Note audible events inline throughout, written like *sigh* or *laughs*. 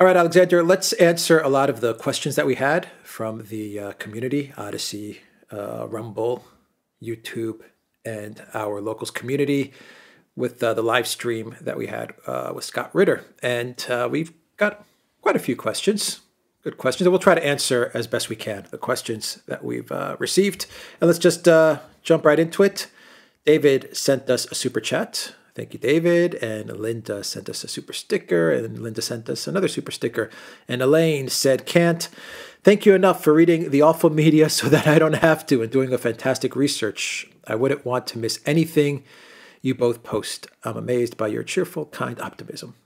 All right, Alexander, let's answer a lot of the questions that we had from the uh, community, Odysee, uh, Rumble, YouTube, and our locals community with uh, the live stream that we had uh, with Scott Ritter. And uh, we've got quite a few questions, good questions, and we'll try to answer as best we can the questions that we've uh, received. And let's just jump right into it. David sent us a super chat Thank you, David. And Linda sent us a super sticker, and Linda sent us another super sticker. And Elaine said, Can't thank you enough for reading the awful media so that I don't have to and doing a fantastic research. I wouldn't want to miss anything you both post. I'm amazed by your cheerful, kind optimism.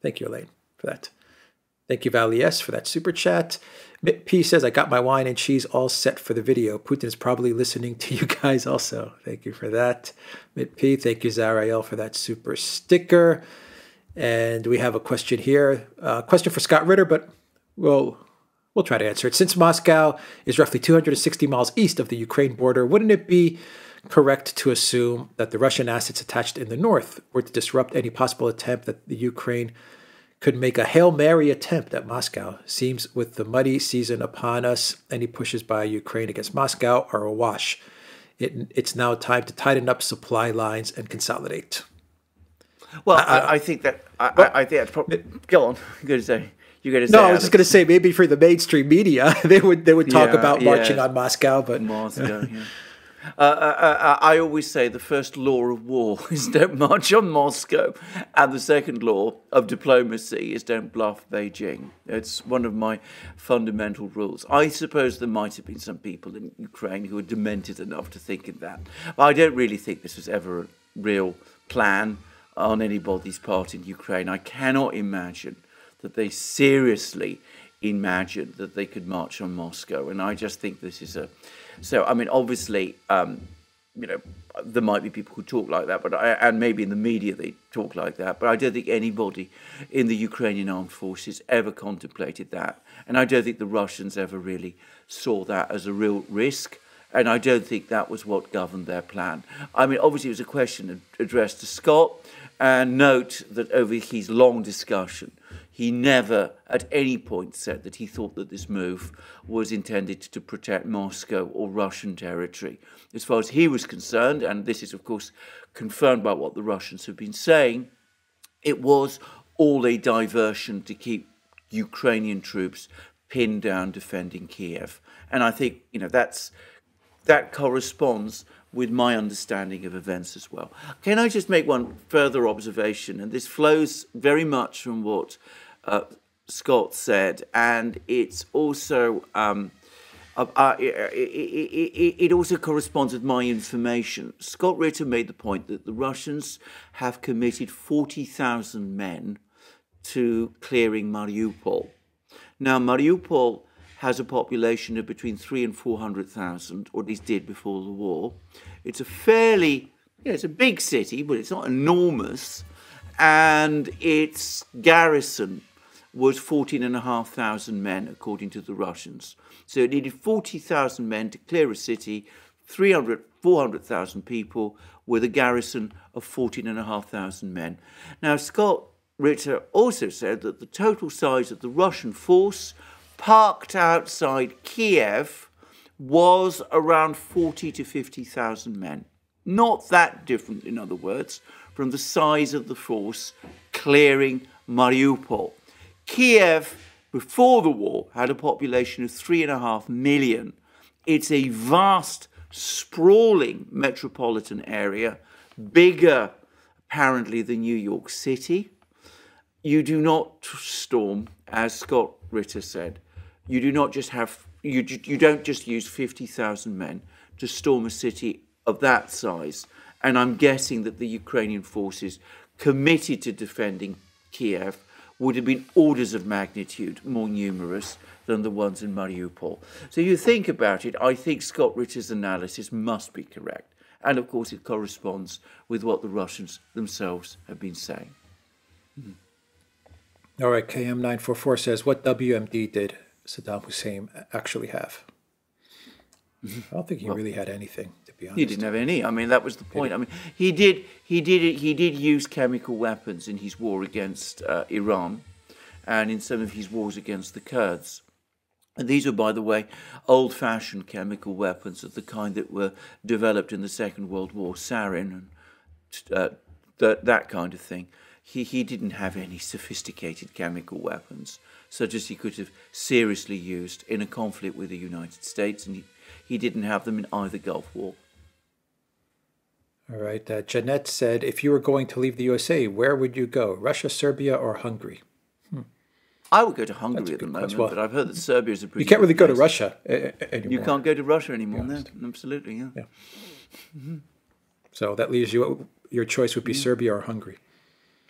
Thank you, Elaine, for that. Thank you, Valley S, for that super chat. P says, I got my wine and cheese all set for the video. Putin is probably listening to *laughs* you guys also. Thank you for that. Mit P, thank you, Zarael, for that super sticker. And we have a question here. Uh, question for Scott Ritter, but we'll we'll try to answer it. Since Moscow is roughly 260 miles east of the Ukraine border, wouldn't it be correct to assume that the Russian assets attached in the north were to disrupt any possible attempt that the Ukraine could make a Hail Mary attempt at Moscow. Seems with the muddy season upon us, any pushes by Ukraine against Moscow are awash. It, it's now time to tighten up supply lines and consolidate. Well, I, I think that I, well, I, think that's probably. Go on. *laughs* You're to say. You're to say. No, I was just going to say maybe for the mainstream media *laughs* they would they would talk yeah, about marching yeah. on Moscow, but Moscow. *laughs* Yeah. Uh, uh, uh, I always say the first law of war *laughs* is don't march on Moscow, and the second law of diplomacy is don't bluff Beijing. It's one of my fundamental rules. I suppose there might have been some people in Ukraine who were demented enough to think of that, but I don't really think this was ever a real plan on anybody's part in Ukraine. I cannot imagine that they seriously imagined that they could march on Moscow, and I just think this is a so, I mean, obviously, um, you know, there might be people who talk like that, but I, and maybe in the media they talk like that. But I don't think anybody in the Ukrainian armed forces ever contemplated that, and I don't think the Russians ever really saw that as a real risk. And I don't think that was what governed their plan. I mean, obviously, it was a question addressed to Scott. And note that over his long discussion, he never at any point said that he thought that this move was intended to protect Moscow or Russian territory. As far as he was concerned, and this is, of course, confirmed by what the Russians have been saying, it was all a diversion to keep Ukrainian troops pinned down defending Kiev. And I think, you know, that's that corresponds with my understanding of events as well. Can I just make one further observation? And this flows very much from what uh, Scott said, and it's also um, uh, uh, it, it, it, also corresponds with my information. Scott Ritter made the point that the Russians have committed 40,000 men to clearing Mariupol. Now, Mariupol has a population of between three and 400,000, or at least did before the war. It's a fairly, yeah, it's a big city, but it's not enormous. And its garrison was 14,500 men, according to the Russians. So it needed 40,000 men to clear a city, 300, 400,000 people, with a garrison of 14,500 men. Now, Scott Ritter also said that the total size of the Russian force parked outside Kiev was around 40 to 50,000 men. Not that different, in other words, from the size of the force clearing Mariupol. Kiev, before the war, had a population of three and a half million. It's a vast, sprawling metropolitan area, bigger apparently than New York City. You do not storm, as Scott Ritter said, you do not just have, you, you don't just use 50,000 men to storm a city of that size. And I'm guessing that the Ukrainian forces committed to defending Kiev would have been orders of magnitude more numerous than the ones in Mariupol. So you think about it, I think Scott Ritter's analysis must be correct. And of course, it corresponds with what the Russians themselves have been saying. Mm-hmm. All right, KM944 says, What WMD did Saddam Hussein actually have? Mm-hmm. I don't think he well, really had anything, be honest. He didn't have any. I mean, that was the point. I mean, he did, he did, he did use chemical weapons in his war against uh, Iran, and in some of his wars against the Kurds. And these were, by the way, old fashioned chemical weapons of the kind that were developed in the Second World War, sarin and uh, th- that kind of thing. He, he didn't have any sophisticated chemical weapons, such as he could have seriously used in a conflict with the United States, and he, he didn't have them in either Gulf War. All right. Uh, Jeanette said, if you were going to leave the USA, where would you go? Russia, Serbia, or Hungary? I would go to Hungary at the moment, well, but I've heard that Serbia is a pretty. You can't really place. go to Russia uh, anymore. You can't go to Russia anymore. No, absolutely, yeah. yeah. Mm-hmm. So that leaves you. Your choice would be mm-hmm. Serbia or Hungary.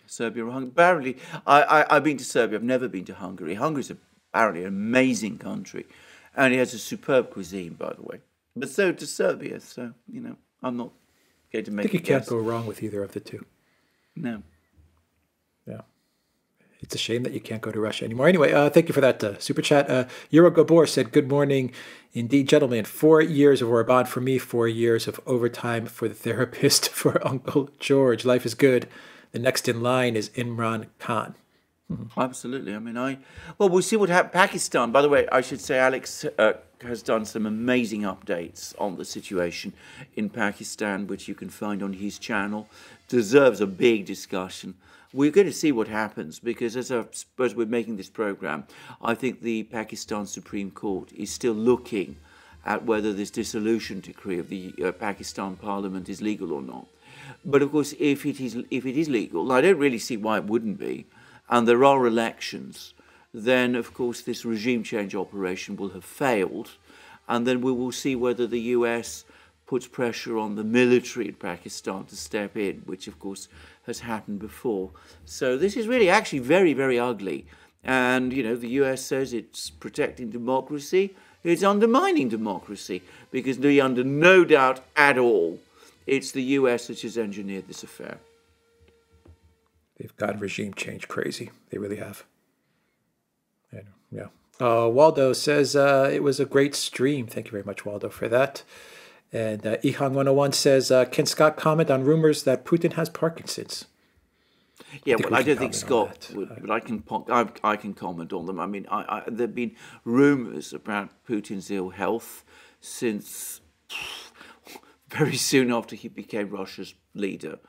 Serbia or Hungary. Apparently, I, I have been to Serbia. I've never been to Hungary. Hungary's apparently an amazing country, and it has a superb cuisine, by the way. But so does Serbia. So you know, I'm not going to make. I think you can't go wrong with either of the two. No. Yeah it's a shame that you can't go to Russia anymore. Anyway, uh, thank you for that uh, super chat. Uh, Euro Gabor said, Good morning. Indeed, gentlemen, four years of Orban for me, four years of overtime for the therapist *laughs* for Uncle George. Life is good. The next in line is Imran Khan. Mm-hmm. Absolutely. I mean, I well, we'll see what happens. Pakistan. By the way, I should say Alex uh, has done some amazing updates on the situation in Pakistan, which you can find on his channel. Deserves a big discussion we're going to see what happens because as I suppose we're making this program, I think the Pakistan Supreme Court is still looking at whether this dissolution decree of the uh, Pakistan Parliament is legal or not. But of course, if it is if it is legal, I don't really see why it wouldn't be, and there are elections, then of course this regime change operation will have failed, and then we will see whether the U.S. puts pressure on the military in Pakistan to step in, which of course has happened before. So this is really actually very, very ugly. And, you know, the US says it's protecting democracy. It's undermining democracy because under no doubt at all it's the US that has engineered this affair. They've got regime change crazy. They really have. And, yeah. Uh, Waldo says uh, it was a great stream. Thank you very much, Waldo, for that. And uh, Ihang101 says, uh, can Scott comment on rumors that Putin has Parkinson's? Yeah, I well, I don't think Scott would, but I can I, I, can comment on them. I mean, I, I, there have been rumours about Putin's ill health since *sighs* very soon after he became Russia's leader.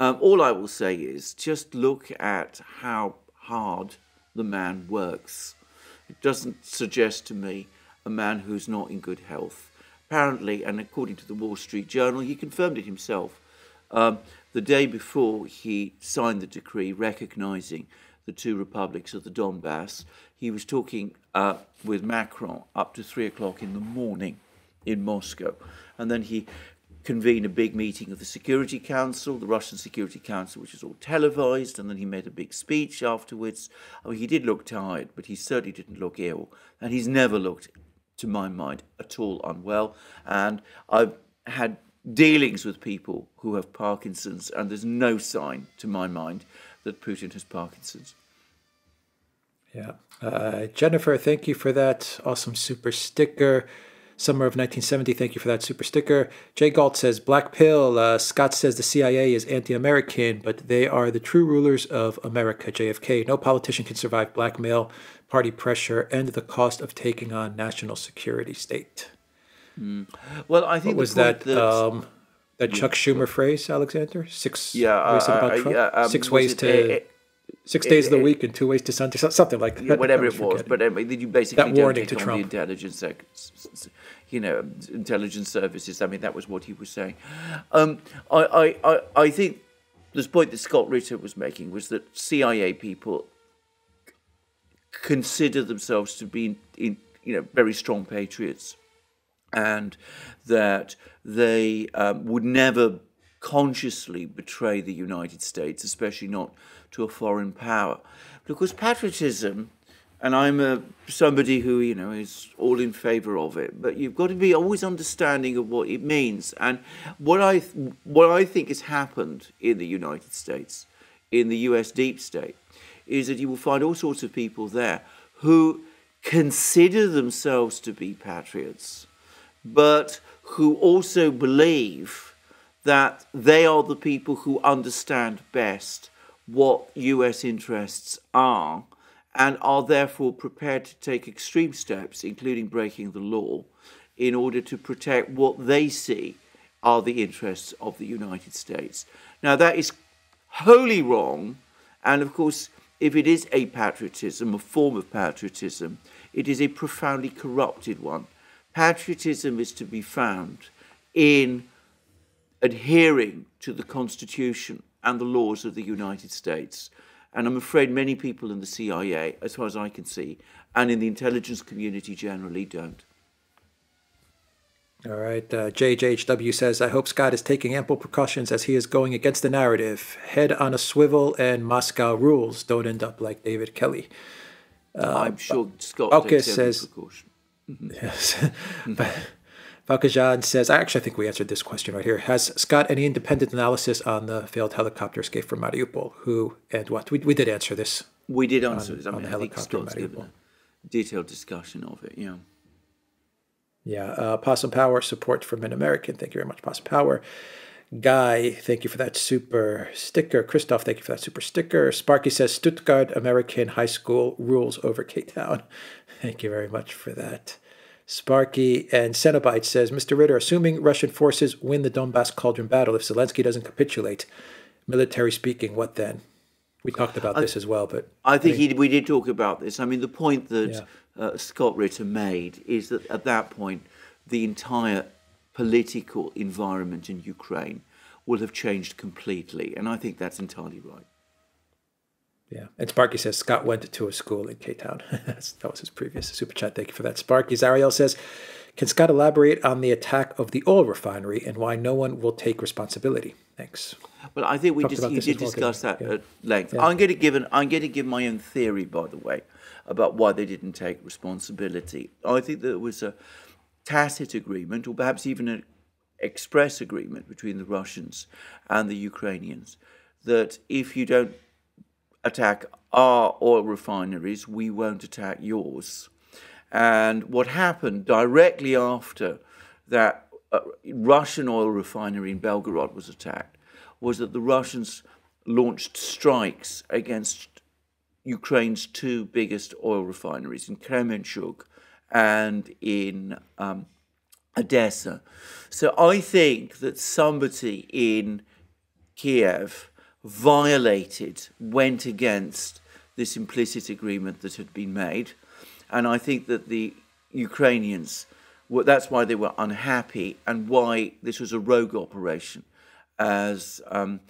Um, all I will say is just look at how hard the man works. It doesn't suggest to me a man who's not in good health. Apparently, and according to the Wall Street Journal, he confirmed it himself. Um, the day before he signed the decree recognizing the two republics of the Donbass, he was talking uh, with Macron up to three o'clock in the morning in Moscow. And then he convened a big meeting of the Security Council, the Russian Security Council, which is all televised, and then he made a big speech afterwards. I mean, he did look tired, but he certainly didn't look ill, and he's never looked to my mind, at all unwell. And I've had dealings with people who have Parkinson's, and there's no sign, to my mind, that Putin has Parkinson's. Yeah. Uh, Jennifer, thank you for that awesome super sticker. Summer of 1970, thank you for that super sticker. Jay Galt says, Black Pill. Uh, Scott says the CIA is anti American, but they are the true rulers of America, JFK. No politician can survive blackmail party pressure, and the cost of taking on national security state. Mm. Well, I think what was that that, um, that Chuck Schumer phrase, Alexander? Six yeah, uh, about Trump? Uh, um, six ways to. A, six days of the week and two ways to Sunday, something like that. Whatever it was, but anyway, you basically that warning to Trump. the intelligence, you know, intelligence services. I mean, that was what he was saying. Um, I, I, I think this point that Scott Ritter was making was that CIA people consider themselves to be, in, you know, very strong patriots, and that they um, would never consciously betray the United States, especially not to a foreign power, because patriotism. And I'm a, somebody who you know is all in favour of it, but you've got to be always understanding of what it means. And what I what I think has happened in the United States, in the U.S. deep state, is that you will find all sorts of people there who consider themselves to be patriots, but who also believe that they are the people who understand best what US interests are and are therefore prepared to take extreme steps, including breaking the law, in order to protect what they see are the interests of the United States. Now, that is wholly wrong, and of course, if it is a patriotism, a form of patriotism, it is a profoundly corrupted one. Patriotism is to be found in adhering to the Constitution and the laws of the United States. And I'm afraid many people in the CIA, as far as I can see, and in the intelligence community generally, don't. All right. Uh, JJHW says, I hope Scott is taking ample precautions as he is going against the narrative. Head on a swivel and Moscow rules. Don't end up like David Kelly. Uh, I'm sure Scott takes says, precaution. *laughs* Yes. *laughs* Balkajan says, I actually, think we answered this question right here. Has Scott any independent analysis on the failed helicopter escape from Mariupol? Who and what? We, we did answer this. We did answer on, this. I mean, I think Scott's given a detailed discussion of it, yeah. Yeah, uh, Possum Power support for Mid American. Thank you very much, Possum Power. Guy, thank you for that super sticker. Christoph, thank you for that super sticker. Sparky says Stuttgart American High School rules over K Town. *laughs* Thank you very much for that. Sparky and Cenobite says, Mr. Ritter, assuming Russian forces win the Donbass Cauldron battle, if Zelensky doesn't capitulate, military speaking, what then? We talked about I, this as well, but I think I mean, he, we did talk about this. I mean, the point that yeah uh, Scott Ritter made is that at that point, the entire political environment in Ukraine will have changed completely. And I think that's entirely right. Yeah. And Sparky says Scott went to a school in K Town. *laughs* that was his previous super chat. Thank you for that. Sparky Zariel says, Can Scott elaborate on the attack of the oil refinery and why no one will take responsibility? Thanks. Well, I think we just you did discuss that yeah. at length. Yeah. I'm going to give an I'm going to give my own theory, by the way about why they didn't take responsibility. I think there was a tacit agreement, or perhaps even an express agreement between the Russians and the Ukrainians, that if you don't attack our oil refineries, we won't attack yours. And what happened directly after that uh, Russian oil refinery in Belgorod was attacked was that the Russians launched strikes against Ukraine's two biggest oil refineries in Kremenchuk and in um, Odessa. So I think that somebody in Kiev violated, went against this implicit agreement that had been made. And I think that the Ukrainians, well, that's why they were unhappy and why this was a rogue operation, as um,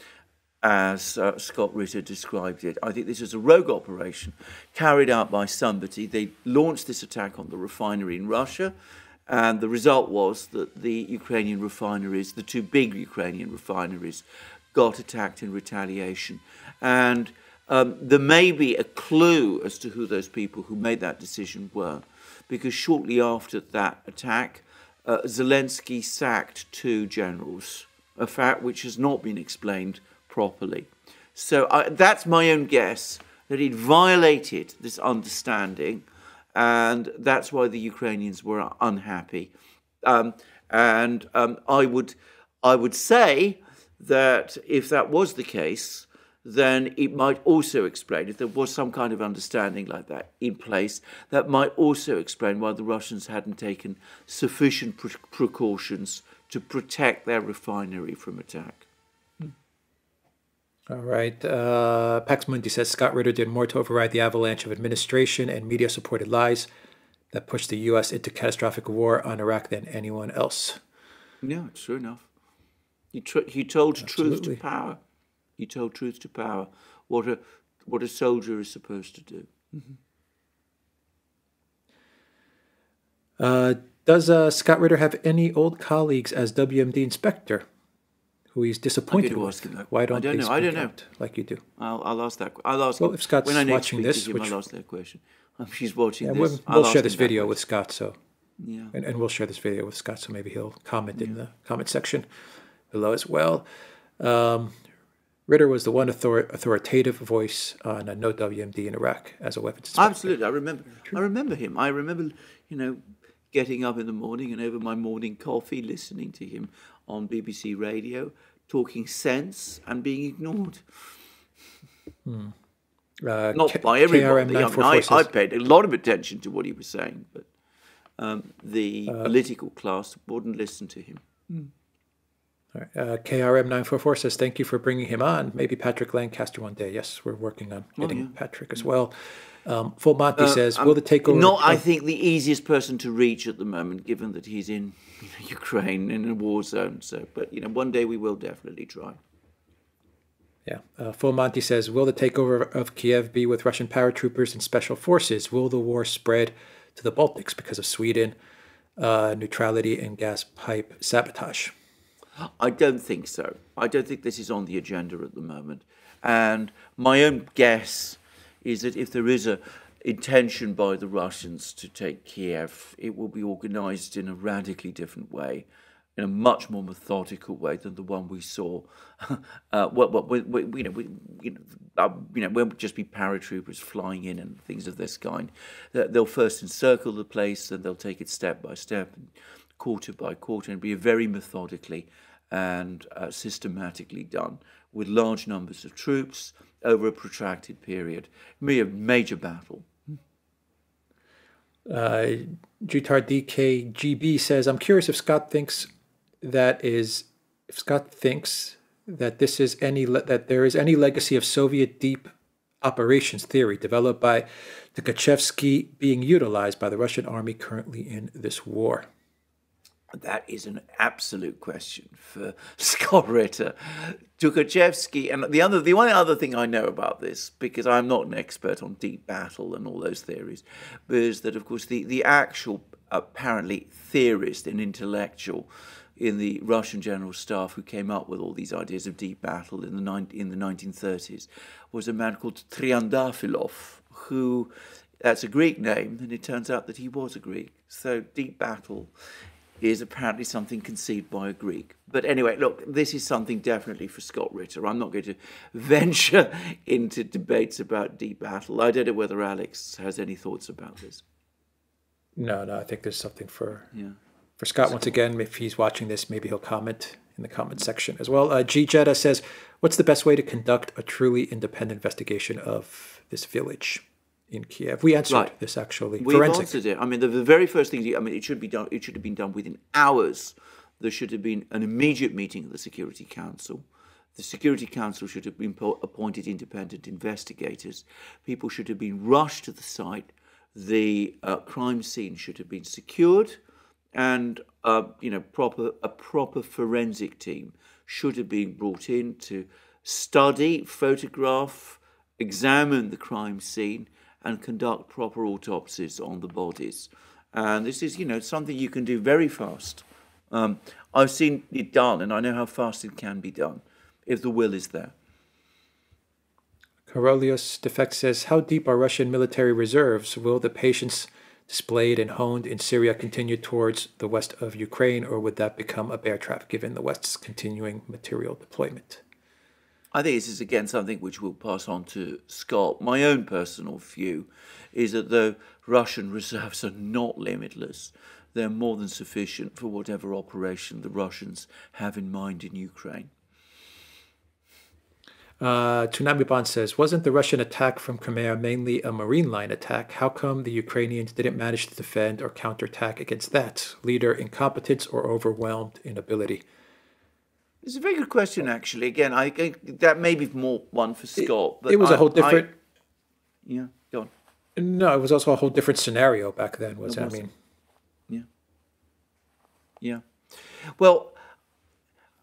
as uh, Scott Ritter described it. I think this is a rogue operation carried out by somebody. They launched this attack on the refinery in Russia, and the result was that the Ukrainian refineries, the two big Ukrainian refineries, got attacked in retaliation. And um, there may be a clue as to who those people who made that decision were, because shortly after that attack, uh, Zelensky sacked two generals, a fact which has not been explained properly. So uh, that's my own guess that it violated this understanding, and that's why the Ukrainians were unhappy. Um, and um, I would, I would say that if that was the case, then it might also explain, if there was some kind of understanding like that in place, that might also explain why the Russians hadn't taken sufficient pre- precautions to protect their refinery from attack. All right. Uh, Pax Mundi says Scott Ritter did more to override the avalanche of administration and media supported lies that pushed the U.S. into catastrophic war on Iraq than anyone else. Yeah, it's true enough. He, tr- he told Absolutely. truth to power. He told truth to power. What a, what a soldier is supposed to do. Mm-hmm. Uh, does uh, Scott Ritter have any old colleagues as WMD inspector? who he's disappointed with. Why don't, I don't know. I don't know. Like you do. I'll, I'll ask that. I'll ask. Well, if Scott's when I watching this, him, which, I'll ask that question. *laughs* If she's watching yeah, this, we'll, we'll share this video with Scott. So yeah, and, and we'll share this video with Scott. So maybe he'll comment yeah. in the comment section below as well. Um, Ritter was the one author- authoritative voice on a no WMD in Iraq as a weapons inspector. Absolutely, I remember. I remember him. I remember, you know, getting up in the morning and over my morning coffee, listening to him on BBC Radio, talking sense and being ignored. Hmm. Uh, Not K- by everybody. KRM I, mean, I, I paid a lot of attention to what he was saying, but um, the Uh, political class wouldn't listen to him. All right. Uh, KRM944 says, Thank you for bringing him on. Maybe Patrick Lancaster one day. Yes, we're working on getting Oh, yeah. Patrick as well. Um, Full Monty says, Will the takeover. Uh, Not, I think, the easiest person to reach at the moment, given that he's in you *laughs* know, Ukraine in a war zone. So, but you know, one day we will definitely try. Yeah. Uh, Full Monty says, Will the takeover of Kiev be with Russian paratroopers and special forces? Will the war spread to the Baltics because of Sweden, uh, neutrality, and gas pipe sabotage? I don't think so. I don't think this is on the agenda at the moment. And my own guess is that if there is a intention by the Russians to take Kiev, it will be organised in a radically different way, in a much more methodical way than the one we saw. *laughs* uh, well, well, we, we, you know, we, you know, uh, you know, won't just be paratroopers flying in and things of this kind. They- They'll first encircle the place, and they'll take it step by step, quarter by quarter, and be very methodically and uh, systematically done with large numbers of troops over a protracted period. Be a major battle. Uh, Jutard DKGB says, I'm curious if Scott thinks that is, if Scott thinks that this is any, that there is any legacy of Soviet deep operations theory developed by Tukhachevsky being utilized by the Russian army currently in this war. That is an absolute question for *laughs* Scott Ritter. Tukhachevsky, and the other, the one other thing I know about this, because I'm not an expert on deep battle and all those theories, is that of course the the actual apparently theorist and intellectual in the Russian general staff who came up with all these ideas of deep battle in the in the 1930s was a man called Triandafilov, who that's a Greek name, and it turns out that he was a Greek. So deep battle is apparently something conceived by a Greek. But anyway, look, this is something definitely for Scott Ritter. I'm not going to *laughs* venture into debates about deep battle. I don't know whether Alex has any thoughts about this. No, no, I think there's something for Yeah. for Scott once again. If he's watching this, maybe he'll comment in the comment section as well. Uh, G Jetta says, "What's the best way to conduct a truly independent investigation of this village in Kiev?" We answered Right. this actually. We've Forensic. answered it. I mean, the, the very first thing. I mean, it should be done. It should have been done within hours. There should have been an immediate meeting of the Security Council. The Security Council should have been po- appointed independent investigators. People should have been rushed to the site. The uh, crime scene should have been secured, and uh, you know, proper a proper forensic team should have been brought in to study, photograph, examine the crime scene, and conduct proper autopsies on the bodies. And this is, you know, something you can do very fast. Um, I've seen it done, and I know how fast it can be done if the will is there. Corolius Defect says, How deep are Russian military reserves? Will the patience displayed and honed in Syria continue towards the west of Ukraine, or would that become a bear trap given the West's continuing material deployment? I think this is again something which we'll pass on to Scott. My own personal view is that the Russian *laughs* reserves are not limitless. They're more than sufficient for whatever operation the Russians have in mind in Ukraine. Uh, Tsunami Bond says, Wasn't the Russian attack from Crimea mainly a marine line attack? How come the Ukrainians didn't manage to defend or counterattack against that? Leader incompetence or overwhelmed inability? It's a very good question, actually. Again, I think that may be more one for Scott. but it was a I- whole different. I- yeah, go on. no, it was also a whole different scenario back then. Was It it? I mean, Yeah. Yeah. Well,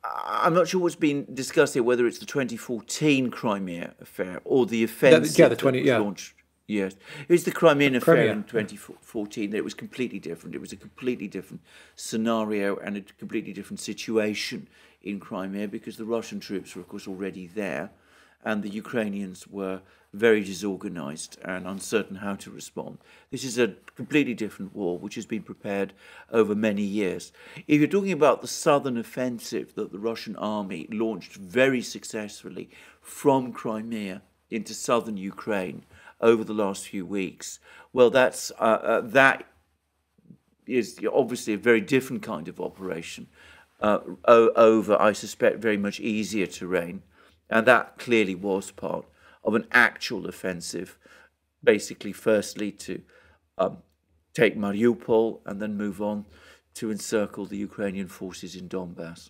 I'm not sure what's been discussed here, whether it's the 2014 Crimea affair or the offensive yeah, the that 20 was yeah. launched. Yes, it was the Crimean affair Crimea, in 2014. that It was completely different. It was a completely different scenario and a completely different situation in Crimea because the Russian troops were, of course, already there, and the Ukrainians were very disorganized and uncertain how to respond. This is a completely different war which has been prepared over many years. If you're talking about the southern offensive that the Russian army launched very successfully from Crimea into southern Ukraine over the last few weeks, well, that's uh, uh, that is obviously a very different kind of operation uh, over, I suspect, very much easier terrain. And that clearly was part of an actual offensive, basically, firstly to um, take Mariupol and then move on to encircle the Ukrainian forces in Donbass.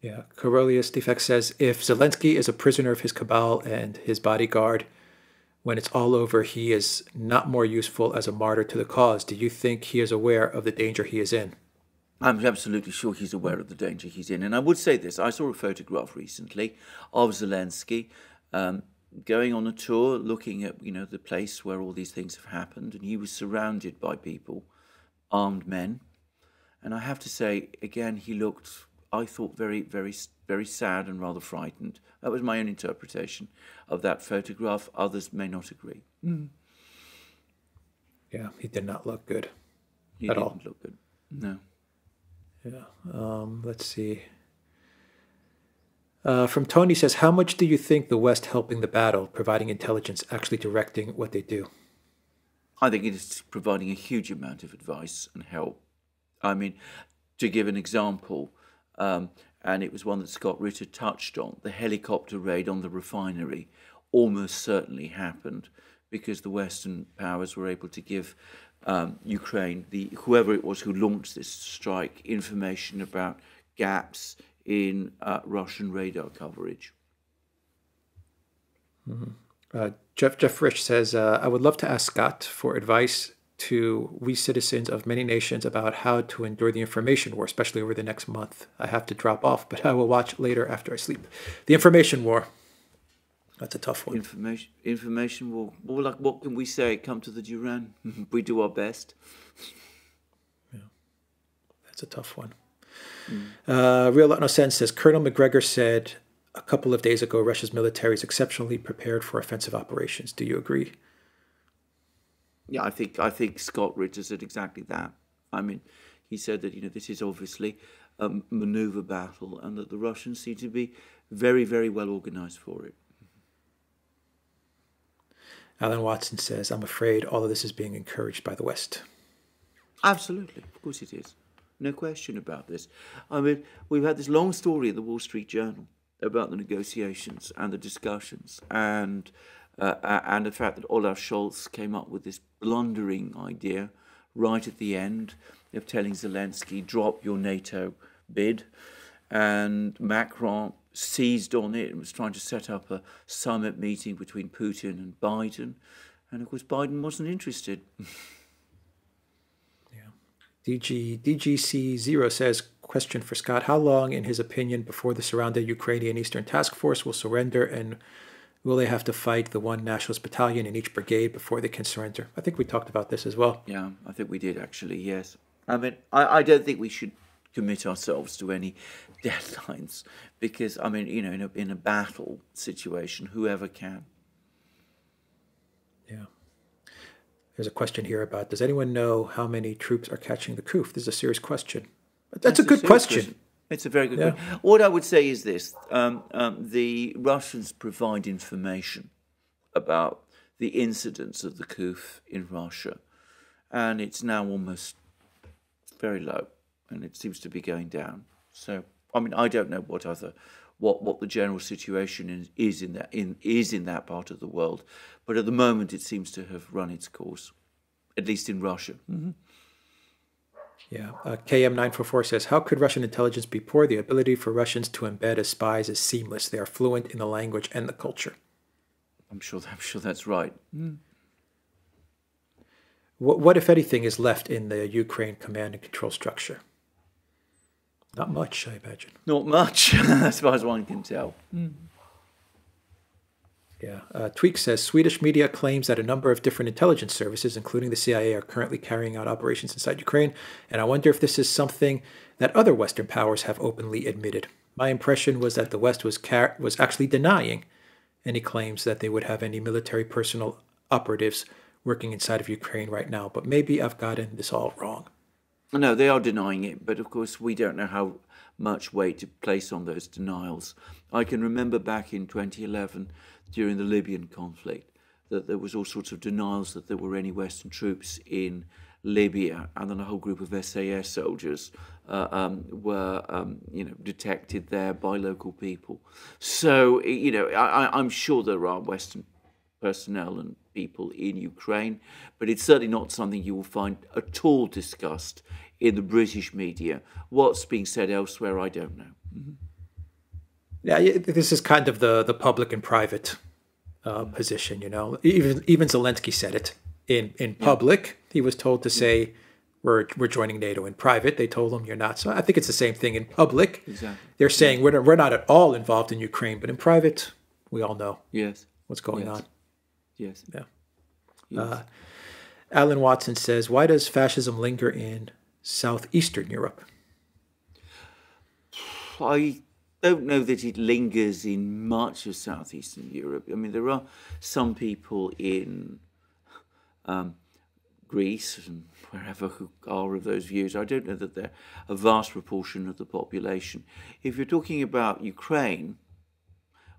Yeah, Corelius Defect says if Zelensky is a prisoner of his cabal and his bodyguard, when it's all over, he is not more useful as a martyr to the cause. Do you think he is aware of the danger he is in? I'm absolutely sure he's aware of the danger he's in. And I would say this I saw a photograph recently of Zelensky um, going on a tour, looking at you know the place where all these things have happened, and he was surrounded by people, armed men. And I have to say, again, he looked I thought very, very, very sad and rather frightened. That was my own interpretation of that photograph. Others may not agree. Mm. Yeah, he did not look good he at didn't all. Look good. No. Yeah. Um, let's see. Uh, from Tony says, how much do you think the West helping the battle, providing intelligence, actually directing what they do? I think it is providing a huge amount of advice and help. I mean, to give an example, um, and it was one that Scott Ritter touched on. The helicopter raid on the refinery almost certainly happened because the Western powers were able to give um, Ukraine, the whoever it was who launched this strike, information about gaps in uh, Russian radar coverage. Mm-hmm. Uh, Jeff Jeff Rich says, uh, "I would love to ask Scott for advice to we citizens of many nations about how to endure the information war, especially over the next month. I have to drop off, but I will watch later after I sleep. The information war. That's a tough one. Information, information war. Well, like, what can we say? Come to the Duran. *laughs* we do our best. Yeah, that's a tough one. Mm. Uh, Real No Sense says Colonel Macgregor said a couple of days ago Russia's military is exceptionally prepared for offensive operations. Do you agree? Yeah, I think I think Scott Ritter said exactly that. I mean, he said that you know this is obviously a maneuver battle, and that the Russians seem to be very, very well organised for it. Alan Watson says, "I'm afraid all of this is being encouraged by the West." Absolutely, of course it is. No question about this. I mean, we've had this long story in the Wall Street Journal about the negotiations and the discussions, and uh, and the fact that Olaf Scholz came up with this blundering idea right at the end of telling Zelensky, drop your NATO bid. And Macron seized on it and was trying to set up a summit meeting between Putin and Biden. And of course, Biden wasn't interested. *laughs* yeah. DG, DGC0 says, question for Scott. How long, in his opinion, before the surrounded Ukrainian Eastern Task Force will surrender and Will they have to fight the one nationalist battalion in each brigade before they can surrender? I think we talked about this as well. Yeah, I think we did actually, yes. I mean, I, I don't think we should commit ourselves to any *laughs* deadlines because, I mean, you know, in a, in a battle situation, whoever can. Yeah. There's a question here about does anyone know how many troops are catching the Kuf? This is a serious question. That's, That's a good a question. question. It's a very good yeah. question. What I would say is this um, um, the Russians provide information about the incidence of the Kuf in Russia, and it's now almost very low, and it seems to be going down. So, I mean, I don't know what other. What, what the general situation is, is in that in is in that part of the world, but at the moment it seems to have run its course, at least in Russia. Mm-hmm. Yeah. Uh, KM944 says, How could Russian intelligence be poor? The ability for Russians to embed as spies is seamless. They are fluent in the language and the culture. I'm sure, I'm sure that's right. Mm. What, what, if anything, is left in the Ukraine command and control structure? Not much, I imagine. Not much, *laughs* as far as one can tell. Mm. Yeah. Uh, Tweak says Swedish media claims that a number of different intelligence services, including the CIA, are currently carrying out operations inside Ukraine, and I wonder if this is something that other Western powers have openly admitted. My impression was that the West was car- was actually denying any claims that they would have any military personnel operatives working inside of Ukraine right now, but maybe I've gotten this all wrong. No, they are denying it, but of course we don't know how much weight to place on those denials. I can remember back in 2011 during the Libyan conflict that there was all sorts of denials that there were any Western troops in Libya, and then a whole group of SAS soldiers uh, um, were, um, you know, detected there by local people. So, you know, I, I'm sure there are Western personnel and people in Ukraine, but it's certainly not something you will find at all discussed in the British media. What's being said elsewhere, I don't know. Mm-hmm. Yeah, this is kind of the the public and private uh, position. You know, even even Zelensky said it in in public. He was told to say. We're, we're joining NATO in private. They told him you're not. So I think it's the same thing in public. Exactly. They're saying we're, we're not at all involved in Ukraine, but in private, we all know yes what's going yes. on. Yes. Yeah. Yes. Uh, Alan Watson says, "Why does fascism linger in southeastern Europe?" I don't know that it lingers in much of southeastern Europe. I mean, there are some people in um, Greece and wherever who are of those views. I don't know that they're a vast proportion of the population. If you're talking about Ukraine,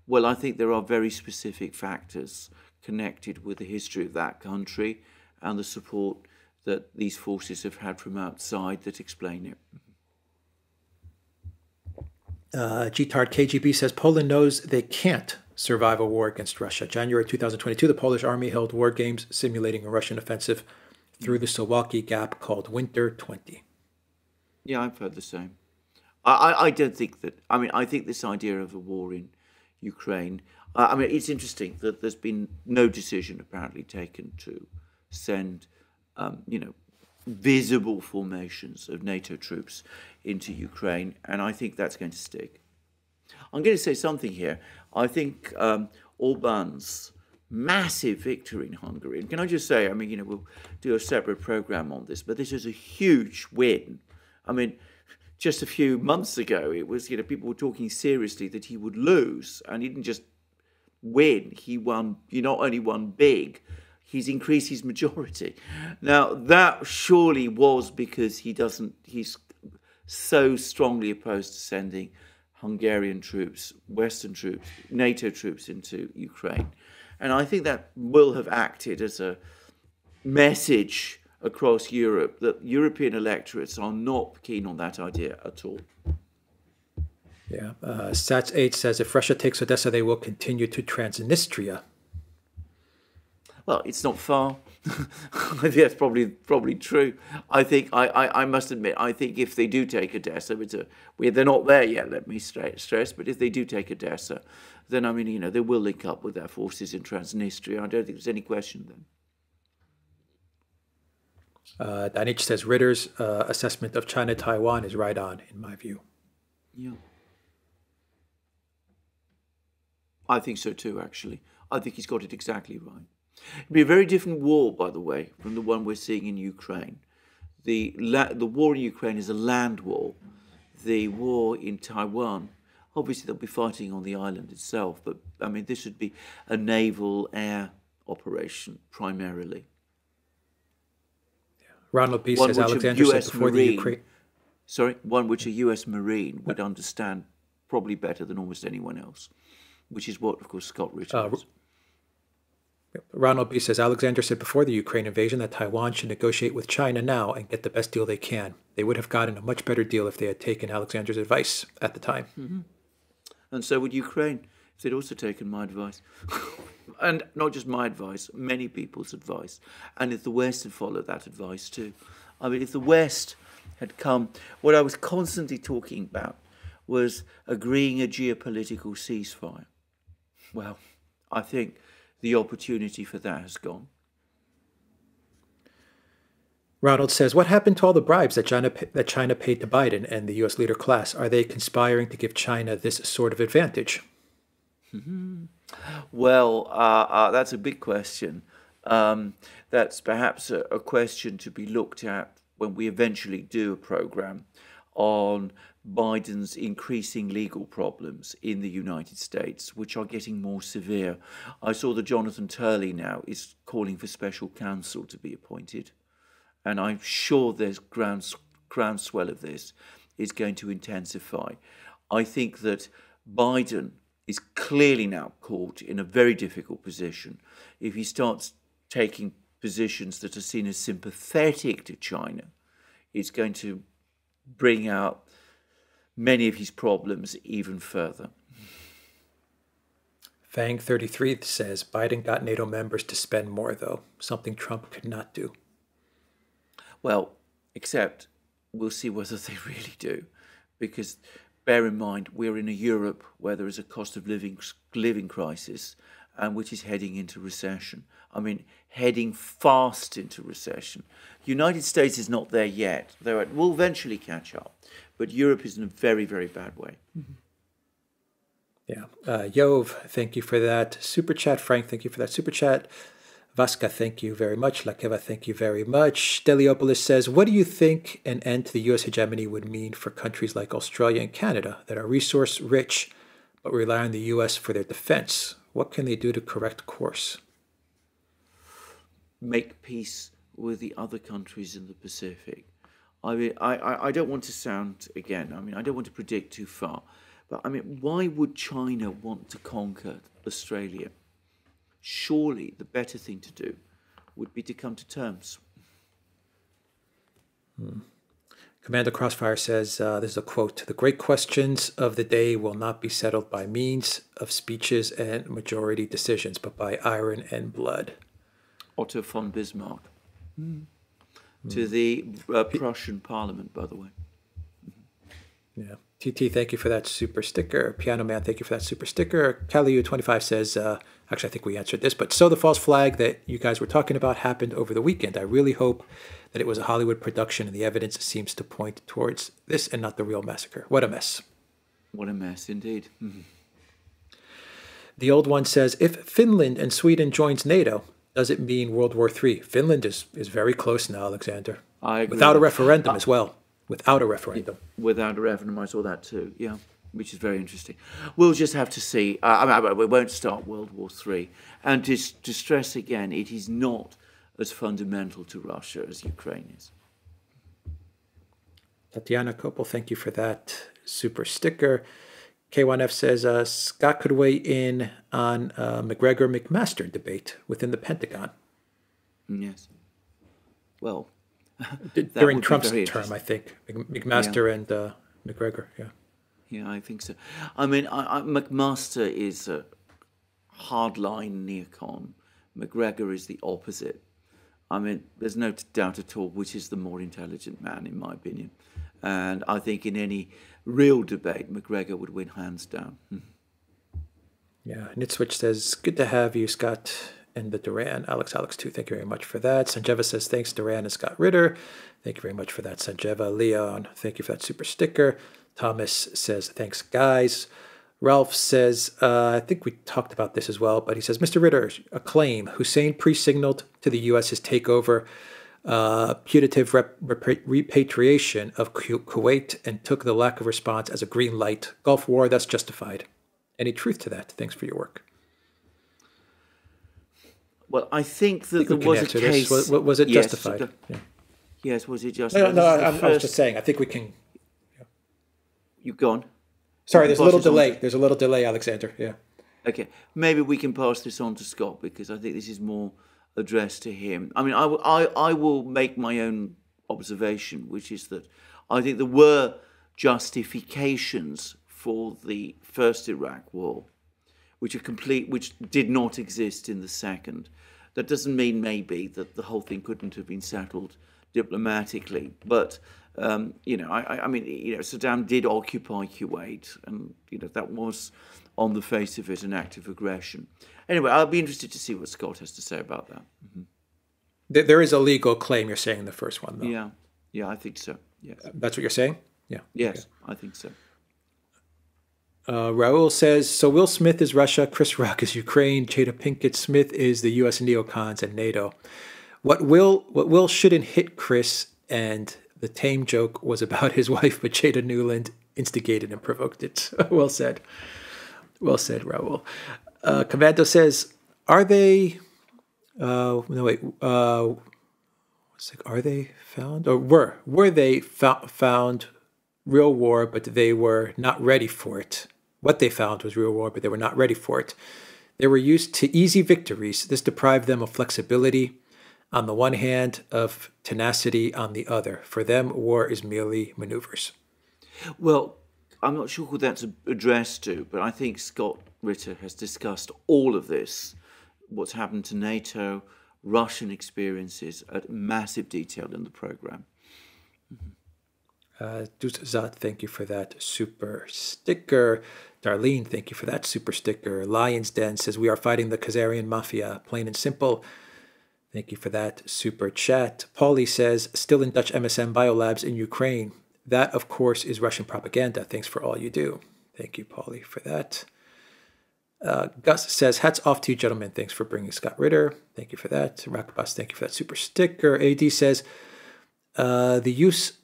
well, I think there are very specific factors connected with the history of that country and the support that these forces have had from outside that explain it. Uh, GTARD KGB says Poland knows they can't survive a war against Russia. January 2022, the Polish army held war games simulating a Russian offensive through the Suwalki Gap called Winter 20. Yeah, I've heard the same. I, I, I don't think that, I mean, I think this idea of a war in Ukraine, uh, I mean, it's interesting that there's been no decision apparently taken to send, um, you know, visible formations of NATO troops into Ukraine, and I think that's going to stick. I'm going to say something here. I think um, Orban's massive victory in Hungary, and can I just say, I mean, you know, we'll do a separate program on this, but this is a huge win. I mean, just a few months ago, it was, you know, people were talking seriously that he would lose, and he didn't just win, he won, he not only won big, he's increased his majority. Now, that surely was because he doesn't, he's so strongly opposed to sending Hungarian troops, Western troops, NATO troops into Ukraine. And I think that will have acted as a message across Europe that European electorates are not keen on that idea at all. Yeah. Uh, Sats 8 says if Russia takes Odessa, they will continue to Transnistria. Well, it's not far. I *laughs* think that's probably probably true. I think I, I, I, must admit I think if they do take Odessa, it's a, we, they're not there yet. Let me stress, but if they do take Odessa, then I mean you know they will link up with their forces in Transnistria. I don't think there's any question then. Uh, Danich says Ritter's uh, assessment of China Taiwan is right on, in my view. Yeah. I think so too, actually. I think he's got it exactly right. It'd be a very different war, by the way, from the one we're seeing in Ukraine. The, la- the war in Ukraine is a land war. The war in Taiwan, obviously, they'll be fighting on the island itself, but I mean, this would be a naval air operation primarily. Ronald B. says Alexander said before Marine, the Ukraine. Sorry, one which a U.S. Marine would understand probably better than almost anyone else, which is what, of course, Scott returns. Uh, Ronald B. says Alexander said before the Ukraine invasion that Taiwan should negotiate with China now and get the best deal they can. They would have gotten a much better deal if they had taken Alexander's advice at the time. Mm-hmm. And so would Ukraine if they'd also taken my advice. *laughs* and not just my advice, many people's advice. And if the West had followed that advice too. I mean, if the West had come, what I was constantly talking about was agreeing a geopolitical ceasefire. Well, I think the opportunity for that has gone. Ronald says, "What happened to all the bribes that China that China paid to Biden and the U.S. leader class? Are they conspiring to give China this sort of advantage?" Mm-hmm. Well, uh, uh, that's a big question. Um, that's perhaps a, a, question to be looked at when we eventually do a program on Biden's increasing legal problems in the United States, which are getting more severe. I saw that Jonathan Turley now is calling for special counsel to be appointed, and I'm sure there's grounds, groundswell of this is going to intensify. I think that Biden is clearly now caught in a very difficult position if he starts taking positions that are seen as sympathetic to China is going to bring out many of his problems even further. Fang33 says Biden got NATO members to spend more, though, something Trump could not do. Well, except we'll see whether *laughs* they really do. Because bear in mind, we're in a Europe where there is a cost of living, living crisis and which is heading into recession. I mean, heading fast into recession. United States is not there yet, though it will eventually catch up. But Europe is in a very, very bad way. Mm-hmm. Yeah. Uh, Yov, thank you for that super chat. Frank, thank you for that super chat. Vasca, thank you very much. Lakeva, thank you very much. Deliopolis says, What do you think an end to the U.S. hegemony would mean for countries like Australia and Canada that are resource rich but rely on the U.S. for their defense? What can they do to correct course? Make peace with the other countries in the Pacific. I mean, I, I don't want to sound, again, I mean, I don't want to predict too far, but I mean, why would China want to conquer Australia? Surely the better thing to do would be to come to terms. Hmm. Commander Crossfire says uh, there's a quote The great questions of the day will not be settled by means of speeches and majority decisions, but by iron and blood. Otto von Bismarck. Mm. Mm. To the uh, Prussian parliament, by the way. Yeah. TT, thank you for that super sticker. Piano Man, thank you for that super sticker. Kaliu25 says, uh, actually, I think we answered this, but so the false flag that you guys were talking about happened over the weekend. I really hope that it was a Hollywood production and the evidence seems to point towards this and not the real massacre. What a mess. What a mess, indeed. Mm-hmm. The old one says, if Finland and Sweden joins NATO, does it mean World War III? Finland is, is very close now, Alexander. I agree. Without a referendum uh, as well without a referendum. Without a referendum, I saw that too. Yeah, which is very interesting. We'll just have to see. Uh, I mean, we won't start World War Three. And to, to stress again, it is not as fundamental to Russia as Ukraine is. Tatiana Kopel, thank you for that super sticker. K1F says uh, Scott could weigh in on uh, Macgregor McMaster debate within the Pentagon. Yes. Well, *laughs* during Trump's term, I think McMaster yeah. and uh, Macgregor. Yeah. Yeah, I think so. I mean, I, I, McMaster is a hardline neocon. Macgregor is the opposite. I mean, there's no doubt at all which is the more intelligent man, in my opinion. And I think in any real debate, Macgregor would win hands down. Hmm. Yeah, Nitswitch says, Good to have you, Scott and the Duran. Alex Alex too. Thank you very much for that. Sanjeva says thanks Duran and Scott Ritter. Thank you very much for that, Sanjeva. Leon, thank you for that super sticker. Thomas says thanks guys. Ralph says, uh, I think we talked about this as well, but he says, Mr. Ritter, a claim Hussein pre signaled to the U.S. his takeover, uh, putative rep- repatriation of Kuwait, and took the lack of response as a green light. Gulf War, that's justified. Any truth to that? Thanks for your work. Well, I think that I think there was a case. Was, was, it yes, justified? yeah. Yes, was it justified? No, no, no I, was just saying. I think we can. You've gone. Sorry, there's a little delay. There's a little delay, Alexander. Yeah. Okay, maybe we can pass this on to Scott because I think this is more addressed to him. I mean, I, I, I will make my own observation, which is that I think there were justifications for the first Iraq war, which are complete, which did not exist in the second. That doesn't mean maybe that the whole thing couldn't have been settled diplomatically, but um, you know, I, I, mean, you know, Saddam did occupy Kuwait, and you know that was, on the face of it, an act of aggression. Anyway, I'll be interested to see what Scott has to say about that. Mm-hmm. There is a legal claim you're saying in the first one, though. Yeah, yeah, I think so. Yes, that's what you're saying. Yeah. Yes, okay. I think so. Uh, Raul says so. Will Smith is Russia, Chris Rock is Ukraine, Jada Pinkett Smith is the U.S. neocons and NATO. What will what will shouldn't hit Chris, and the tame joke was about his *laughs* wife, but Jada Newland instigated and provoked it. *laughs* well said, well said, Raul. Uh, Commando says, are they? Uh, no wait. Uh, are they found or were were they found real war, but they were not ready for it? What they found was real war, but they were not ready for it. They were used to easy victories. This deprived them of flexibility. On the one hand, of tenacity on the other. For them, war is merely maneuvers. Well, I'm not sure who that's addressed to, but I think Scott Ritter has discussed all of this, what's happened to NATO, Russian experiences at massive detail in the program. Uh, Zat, thank you for that super sticker. Darlene, thank you for that super sticker. Lions Den says, We are fighting the Khazarian mafia, plain and simple. Thank you for that super chat. Paulie says, Still in Dutch MSM biolabs in Ukraine. That, of course, is Russian propaganda. Thanks for all you do. Thank you, Paulie, for that. Uh, Gus says, hats off to you, gentlemen. Thanks for bringing Scott Ritter. Thank you for that. Rockbus, thank you for that super sticker. AD says, uh, the use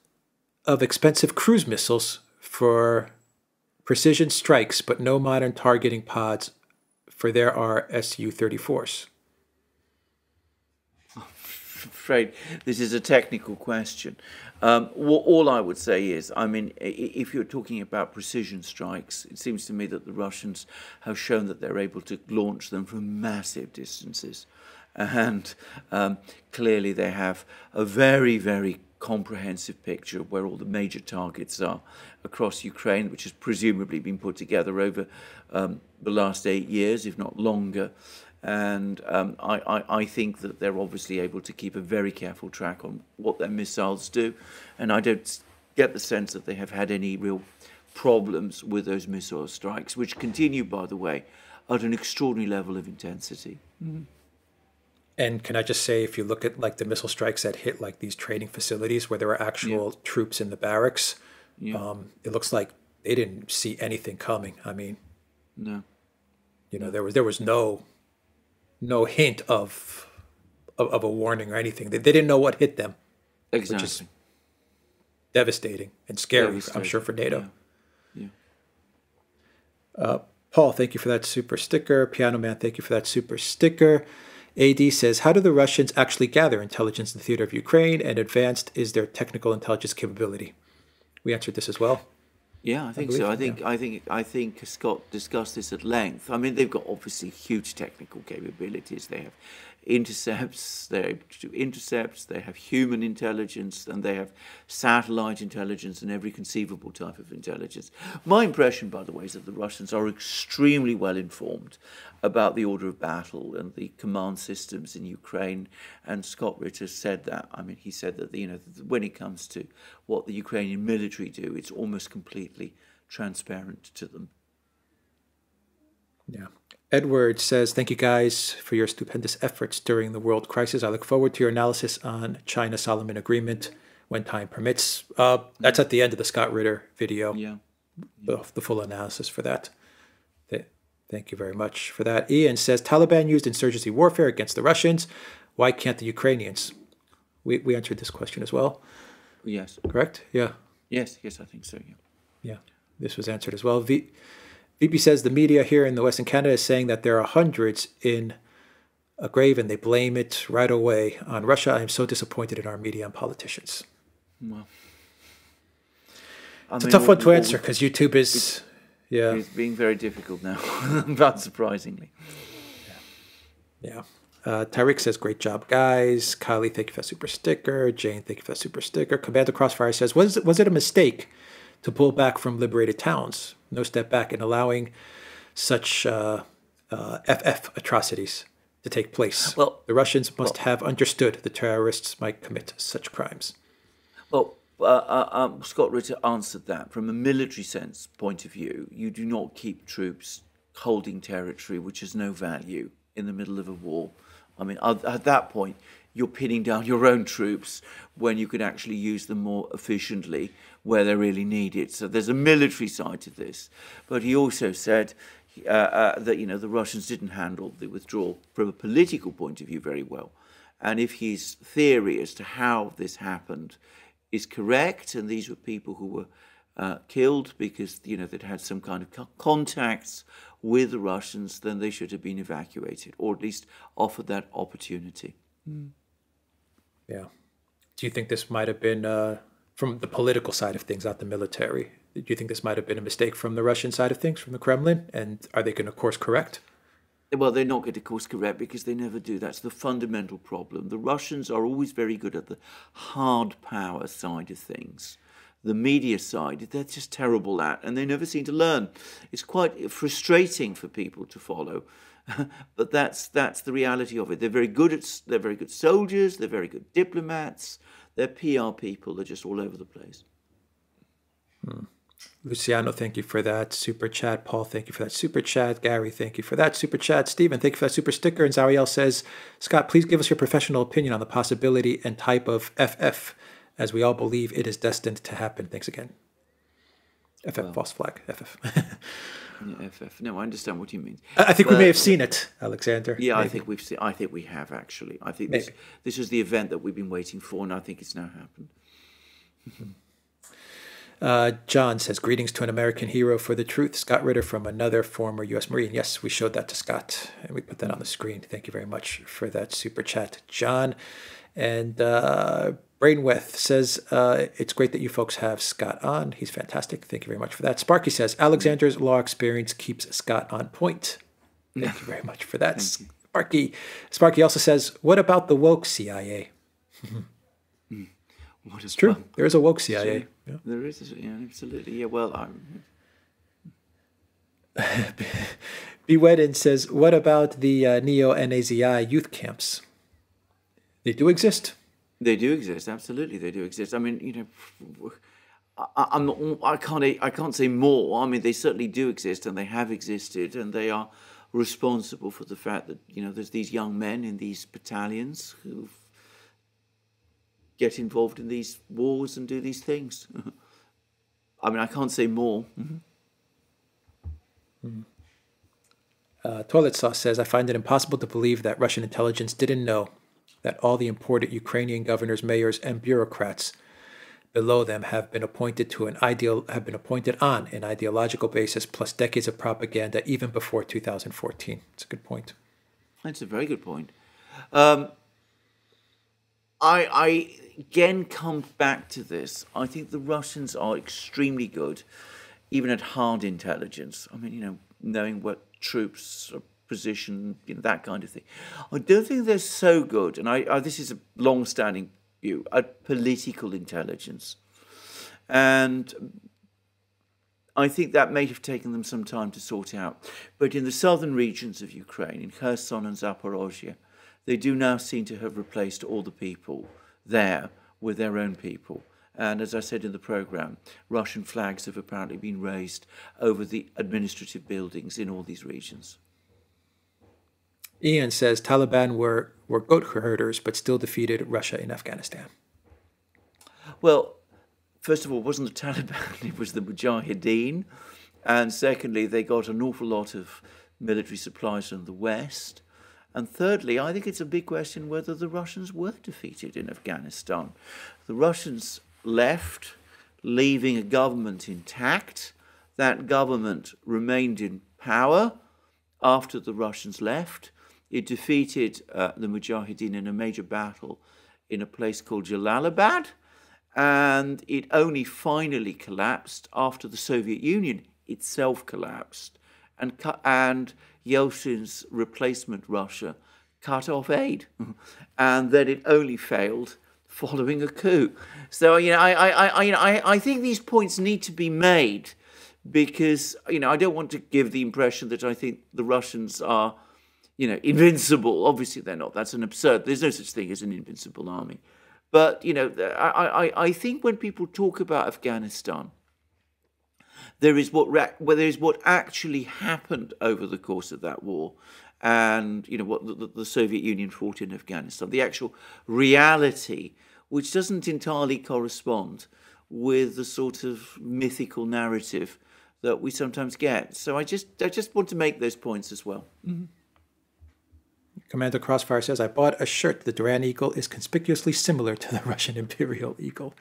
of expensive cruise missiles for precision strikes, but no modern targeting pods, for there are Su 34s afraid this is a technical question. Um, all I would say is, I mean, if you're talking about precision strikes, it seems to me that the Russians have shown that they're able to launch them from massive distances. And um, clearly they have a very, very comprehensive picture of where all the major targets are across Ukraine, which has presumably been put together over um, the last eight years, if not longer. And um, I, I, I, think that they're obviously able to keep a very careful track on what their missiles do. And I don't get the sense that they have had any real problems with those missile strikes, which continue, by the way, at an extraordinary level of intensity. Mm. And can I just say, if you look at like the missile strikes that hit like these training facilities where there were actual yeah. troops in the barracks, yeah. um, it looks like they didn't see anything coming. I mean, no, you know, there was there was no no hint of, of, of a warning or anything. They, they didn't know what hit them, exactly. which is devastating and scary. Devastating. I'm sure for NATO. Yeah. yeah. Uh, Paul, thank you for that super sticker. Piano Man, thank you for that super sticker. AD says, How do the Russians actually gather intelligence in the theater of Ukraine, and advanced is their technical intelligence capability? We answered this as well. Yeah, I think I so. I think yeah. I think I think Scott discussed this at length. I mean, they've got obviously huge technical capabilities. They have intercepts, do intercepts, they have human intelligence, and they have satellite intelligence and every conceivable type of intelligence. My impression, by the way, is that the Russians are extremely well informed about the order of battle and the command systems in Ukraine. And Scott Ritter said that. I mean, he said that you know when it comes to what the Ukrainian military do, it's almost completely transparent to them. Yeah. Edward says, Thank you guys for your stupendous efforts during the world crisis. I look forward to your analysis on China Solomon Agreement when time permits. Uh, that's at the end of the Scott Ritter video. Yeah. The, the full analysis for that. Thank you very much for that. Ian says Taliban used insurgency warfare against the Russians. Why can't the Ukrainians? We, we answered this question as well. Yes. Correct? Yeah. Yes, yes, I think so. Yeah. Yeah. This was answered as well. V, VP says the media here in the Western Canada is saying that there are hundreds in a grave and they blame it right away on Russia. I am so disappointed in our media and politicians. Well, I it's mean, a tough one to answer because YouTube is yeah, it's being very difficult now, *laughs* not surprisingly. Yeah. yeah. Uh, Tyreek says, "Great job, guys." Kylie, thank you for that super sticker. Jane, thank you for that super sticker. Commander Crossfire says, "Was was it a mistake to pull back from liberated towns? No step back in allowing such uh, uh, FF atrocities to take place. Well, the Russians must well, have understood the terrorists might commit such crimes." Well, uh, uh, um, Scott Ritter answered that. From a military sense point of view, you do not keep troops holding territory which has no value in the middle of a war. I mean, at that point, you're pinning down your own troops when you could actually use them more efficiently where they're really needed. It. So there's a military side to this. But he also said uh, uh, that you know the Russians didn't handle the withdrawal from a political point of view very well. And if his theory as to how this happened is correct, and these were people who were uh, killed because you know they'd had some kind of co- contacts with the Russians, then they should have been evacuated, or at least offered that opportunity. Mm. Yeah. Do you think this might have been uh, from the political side of things, not the military? Do you think this might have been a mistake from the Russian side of things, from the Kremlin? And are they going to course correct? well, they're not going to course correct because they never do. That's the fundamental problem. The Russians are always very good at the hard power side of things. The media side, they're just terrible at, and they never seem to learn. It's quite frustrating for people to follow, *laughs* but that's that's the reality of it. They're very good at they're very good soldiers. They're very good diplomats. They're PR people. They're just all over the place. Hmm. Luciano, thank you for that super chat. Paul, thank you for that super chat. Gary, thank you for that super chat. Stephen, thank you for that super sticker. And Zariel says, Scott, please give us your professional opinion on the possibility and type of FF, as we all believe it is destined to happen. Thanks again. FF, well, false flag, FF. *laughs* yeah, FF. No, I understand what you mean. I think but, we may have seen it, Alexander. Yeah, maybe. I think we've seen. I think we have actually. I think maybe. this this is the event that we've been waiting for, and I think it's now happened. *laughs* Uh, John says, Greetings to an American hero for the truth, Scott Ritter from another former U.S. Marine. Yes, we showed that to Scott and we put that on the screen. Thank you very much for that super chat, John. And uh, Brainweth says, uh, It's great that you folks have Scott on. He's fantastic. Thank you very much for that. Sparky says, Alexander's law experience keeps Scott on point. Thank you very much for that, Sparky. Sparky also says, What about the woke CIA? What is true? There is a woke CIA. Yeah. There is, yeah, absolutely. Yeah, well, I'm. *laughs* Bewedden says, "What about the uh, neo NAZI youth camps? They do exist. They do exist. Absolutely, they do exist. I mean, you know, I, I'm I can't. I can't say more. I mean, they certainly do exist, and they have existed, and they are responsible for the fact that you know there's these young men in these battalions who've get involved in these wars and do these things. *laughs* I mean, I can't say more. Mm-hmm. Mm-hmm. Uh, Toilet Sauce says, I find it impossible to believe that Russian intelligence didn't know that all the important Ukrainian governors, mayors, and bureaucrats below them have been appointed to an ideal have been appointed on an ideological basis plus decades of propaganda even before 2014. It's a good point. That's a very good point. Um, I, I again come back to this. I think the Russians are extremely good, even at hard intelligence. I mean, you know, knowing what troops are positioned, you know, that kind of thing. I don't think they're so good, and I, I this is a long-standing view, at political intelligence. And I think that may have taken them some time to sort out. But in the southern regions of Ukraine, in Kherson and Zaporozhye, they do now seem to have replaced all the people there with their own people. And as I said in the program, Russian flags have apparently been raised over the administrative buildings in all these regions. Ian says Taliban were, were goat herders but still defeated Russia in Afghanistan. Well, first of all, it wasn't the Taliban, *laughs* it was the Mujahideen. And secondly, they got an awful lot of military supplies from the West. And thirdly, I think it's a big question whether the Russians were defeated in Afghanistan. The Russians left, leaving a government intact. That government remained in power after the Russians left. It defeated uh, the Mujahideen in a major battle in a place called Jalalabad, and it only finally collapsed after the Soviet Union itself collapsed. And, and Yeltsin's replacement Russia cut off aid, and that it only failed following a coup. So you know, I, I, I, you know, I, I think these points need to be made because you know I don't want to give the impression that I think the Russians are, you know, invincible. Obviously, they're not. That's an absurd. There's no such thing as an invincible army. But you know, I, I, I think when people talk about Afghanistan there is what well, there is what actually happened over the course of that war, and you know what the, the Soviet Union fought in Afghanistan. The actual reality, which doesn't entirely correspond with the sort of mythical narrative that we sometimes get. So I just I just want to make those points as well. Mm-hmm. Commander Crossfire says, I bought a shirt. The Duran Eagle is conspicuously similar to the *laughs* Russian Imperial Eagle.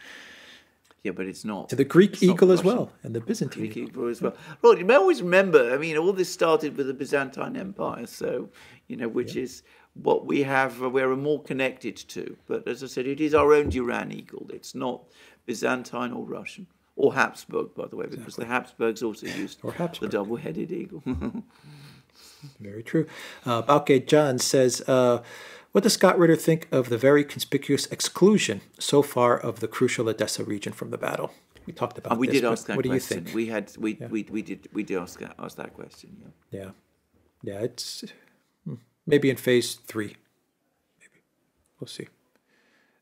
Yeah, but it's not. To the Greek eagle as well, and the Byzantine Greek eagle as well. Well, you may always remember. I mean, all this started with the Byzantine Empire, so you know, which yeah. is what we have. Uh, we're more connected to. But as I said, it is our own Duran eagle. It's not Byzantine or Russian or Habsburg, by the way, because exactly. the Habsburgs also used the double-headed eagle. *laughs* Very true. Uh, Balke John says, uh, what does Scott Ritter think of the very conspicuous exclusion so far of the crucial Odessa region from the battle? We talked about. We this, did ask that what question. do you think? We had we, we, we did we did ask that, ask that question. Yeah. Yeah, yeah. It's hmm, maybe in phase three. Maybe we'll see.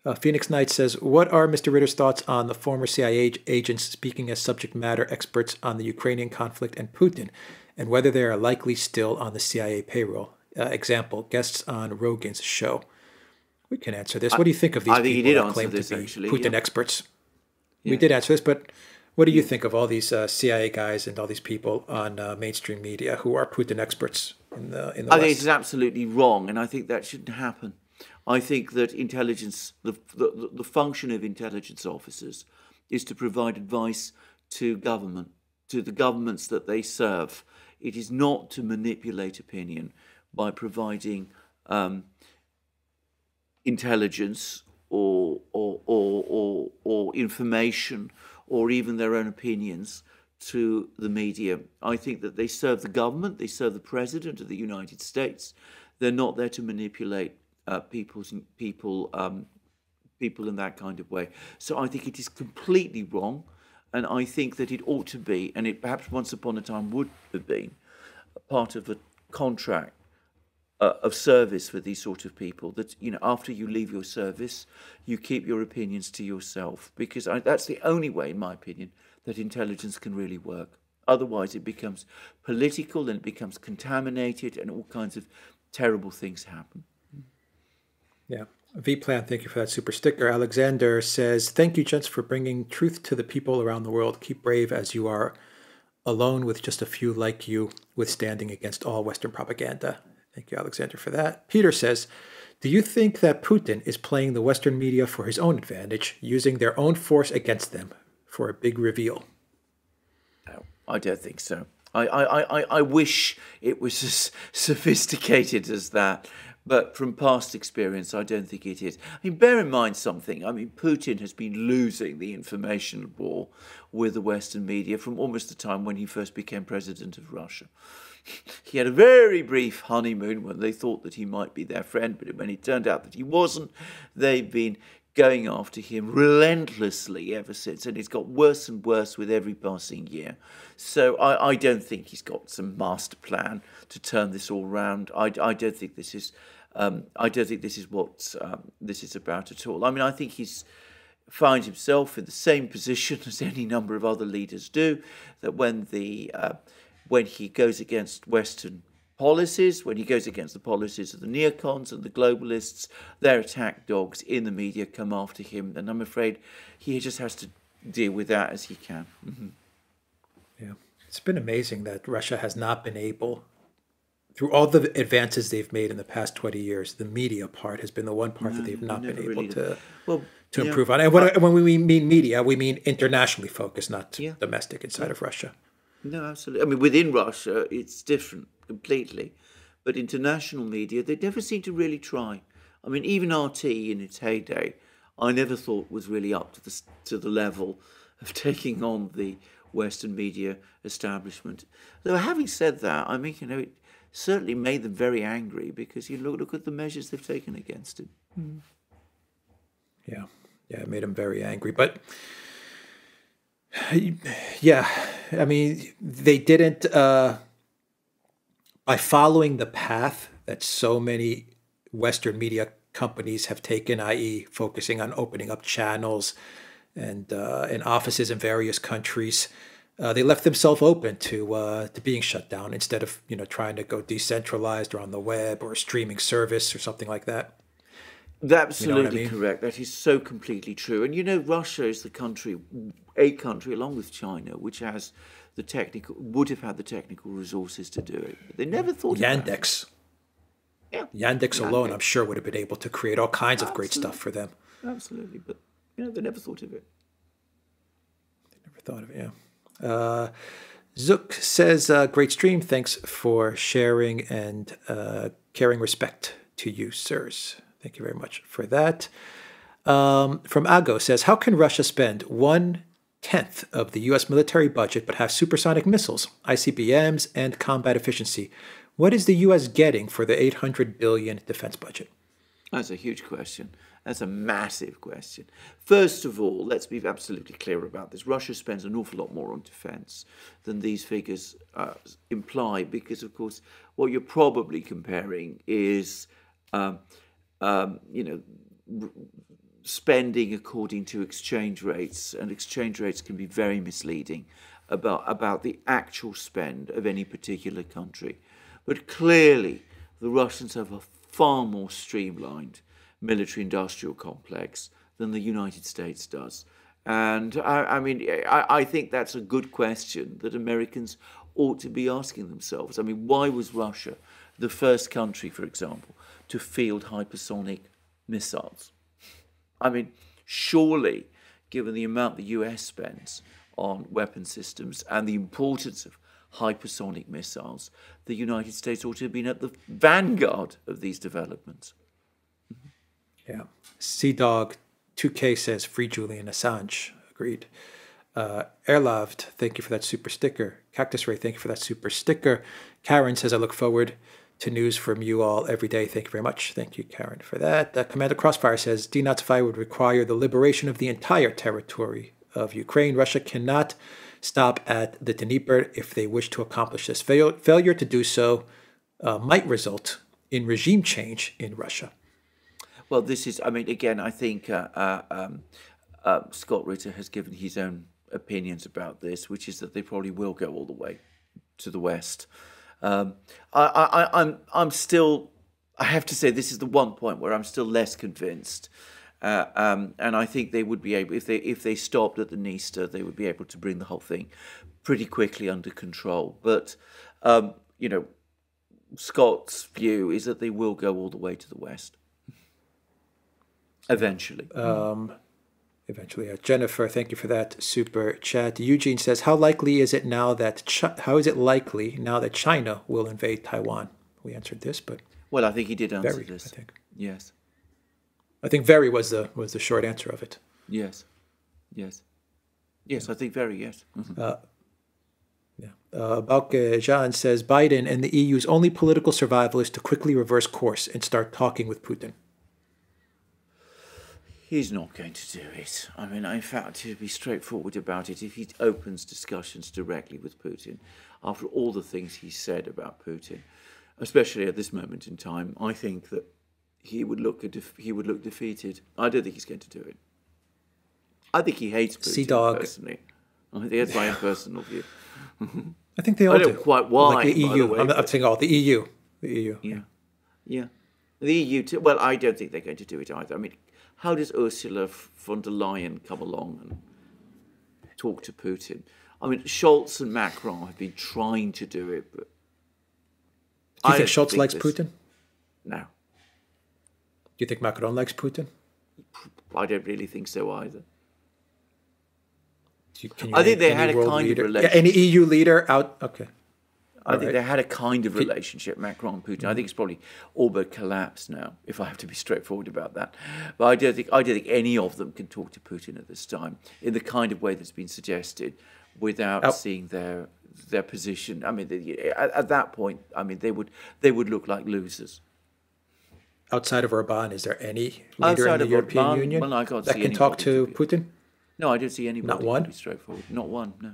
Uh, Phoenix Knight says, "What are Mr. Ritter's thoughts on the former CIA agents speaking as subject matter experts on the Ukrainian conflict and Putin, and whether they are likely still on the CIA payroll? Uh, example: guests on Rogan's show." We can answer this. What do you think of these I people did that claim this, to be actually, Putin yeah. experts? We did answer this, but what do you think of all these uh, CIA guys and all these people on uh, mainstream media who are Putin experts in the in the I think it's absolutely wrong, and I think that shouldn't happen. I think that intelligence, the, the, the function of intelligence officers, is to provide advice to government, to the governments that they serve. It is not to manipulate opinion by providing um, intelligence or, or, or, or, or information or even their own opinions to the media. I think that they serve the government, they serve the president of the United States. They're not there to manipulate uh, people's people um, people in that kind of way. So I think it is completely wrong, and I think that it ought to be, and it perhaps once upon a time would have been, part of a contract uh, of service for these sort of people that you know after you leave your service you keep your opinions to yourself. Because I, that's the only way in my opinion that intelligence can really work. Otherwise it becomes political and it becomes contaminated and all kinds of terrible things happen. Yeah. V Plan, thank you for that super sticker. Alexander says, Thank you, gents, for bringing truth to the people around the world. Keep brave as you are alone with just a few like you, withstanding against all Western propaganda. Thank you, Alexander, for that. Peter says, Do you think that Putin is playing the Western media for his own advantage, using their own force against them for a big reveal? No, I don't think so. I, I, I, I wish it was *laughs* as sophisticated as that, but from past experience, I don't think it is. I mean, bear in mind something. I mean, Putin has been losing the information war with the Western media from almost the time when he first became president of Russia. *laughs* He had a very brief honeymoon when they thought that he might be their friend, but when it turned out that he wasn't, they've been going after him relentlessly ever since, and it's got worse and worse with every passing year. So I, I don't think he's got some master plan to turn this all round. I, I don't think this is. Um, I don't think this is what um, this is about at all. I mean, I think he's finds himself in the same position *laughs* as any number of other leaders do. That when the uh, when he goes against Western policies, when he goes against the policies of the neocons and the globalists, their attack dogs in the media come after him, and I'm afraid he just has to deal with that as he can. hmm Yeah. It's been amazing that Russia has not been able, through all the advances they've made in the past 20 years, the media part has been the one part that they've not been able to, Well, to yeah. improve on. And when, when we mean media, we mean internationally focused, not Yeah. domestic inside of Russia. No, absolutely. I mean, within Russia, it's different completely. But international media, they never seem to really try. I mean, even RT in its heyday, I never thought was really up to the to the level of *laughs* taking on the Western media establishment. Though, having said that, I mean, you know, it certainly made them very angry because you look look at the measures they've taken against it. Yeah. Yeah, it made them very angry. But *sighs* yeah, I mean, they didn't, uh, by following the path that so many Western media companies have taken, i.e., focusing on opening up channels and, uh, and offices in various countries. Uh, they left themselves open to uh, to being shut down instead of you know trying to go decentralized or on the web or a streaming service or something like that. Absolutely mean? correct. That is so completely true. And you know, Russia is the country, a country along with China, which has the technical, would have had the technical resources to do it. But they never thought. Yandex. Yeah, Yandex alone, Yandex. I'm sure, would have been able to create all kinds of great stuff for them. absolutely. But you know, they never thought of it. They Never thought of it. Yeah. Uh, Zook says, uh, "Great stream. Thanks for sharing and uh, caring respect to you, sirs. Thank you very much for that." Um, from Ago says, "How can Russia spend one tenth of the U.S. military budget but have supersonic missiles, ICBMs, and combat efficiency What is the U.S. getting for the 800 billion defense budget? That's a huge question. That's a massive question. First of all, let's be absolutely clear about this. Russia spends an awful lot more on defense than these figures uh, imply, because, of course, what you're probably comparing is, um, um, you know, spending according to exchange rates, and exchange rates can be very misleading about, about the actual spend of any particular country. But clearly, the Russians have a far more streamlined military industrial complex than the United States does. And I, I mean, I, I, think that's a good question that Americans ought to be asking themselves. I mean, why was Russia the first country, for example, to field hypersonic missiles? I mean, surely, given the amount the US spends on weapon systems and the importance of hypersonic missiles, the United States ought to have been at the vanguard of these developments. Yeah. Sea Dog 2K says free Julian Assange. Agreed. Uh, thank you for that super sticker. Cactus Ray, thank you for that super sticker. Karen says, I look forward to news from you all every day. Thank you very much. Thank you, Karen, for that. Uh, Commander Crossfire says, denazify would require the liberation of the entire territory of Ukraine. Russia cannot stop at the Dnieper if they wish to accomplish this. Fail- failure to do so uh, might result in regime change in Russia. Well, this is, I mean, again, I think uh, uh, um, uh, Scott Ritter has given his own opinions about this, which is that they probably will go all the way to the west. Um, I, I, I'm, I'm still, I have to say, this is the one point where I'm still less convinced. Uh, um, and I think they would be able, if they if they stopped at the Dniester, they would be able to bring the whole thing pretty quickly under control. But um, you know, Scott's view is that they will go all the way to the west. Eventually. Um, eventually. Uh, Jennifer, thank you for that super chat. Eugene says, "How likely is it now that Ch- how is it likely now that China will invade Taiwan?" We answered this, but well, I think he did answer very, this. I think. Yes. I think very was the was the short answer of it. Yes. Yes. Yes, I think very yes. Mm-hmm. Uh, yeah. Uh, Bauke Jean says Biden and the EU's only political survival is to quickly reverse course and start talking with Putin. He's not going to do it. I mean, in fact, to be straightforward about it, if he opens discussions directly with Putin, after all the things he said about Putin, especially at this moment in time, I think that he would look def- he would look defeated. I don't think he's going to do it. I think he hates Putin sea dog. personally. I think that's my own personal view. *laughs* I think they all I don't do. quite why. Like the EU. The way, I'm, I'm saying all oh, the EU. The EU. Yeah, yeah. The EU. Too, well, I don't think they're going to do it either. I mean, how does Ursula von der Leyen come along and talk to Putin? I mean, Scholz and Macron have been trying to do it, but do you think Scholz think likes this... Putin? No. Do you think Macron likes Putin? I don't really think so either. You, you I think they had a kind leader? of relationship. Yeah, any EU leader out? Okay. I think they had a kind of relationship, Macron and Putin. I think it's probably all but collapsed now, if I have to be straightforward about that. But I don't think I don't think any of them can talk to Putin at this time in the kind of way that's been suggested, without oh. seeing their their position. I mean, at, at, that point, I mean, they would they would look like losers. Outside of Orban, is there any leader Outside in the European Orban, Union well, that can talk to Putin? No, I don't see anybody. Not one. To be straightforward. Not one. No.